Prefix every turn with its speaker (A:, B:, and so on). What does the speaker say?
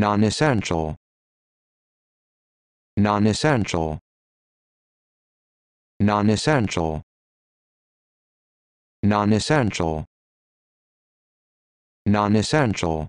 A: non-essential. Non-essential. Non-essential. Non-essential. Non-essential.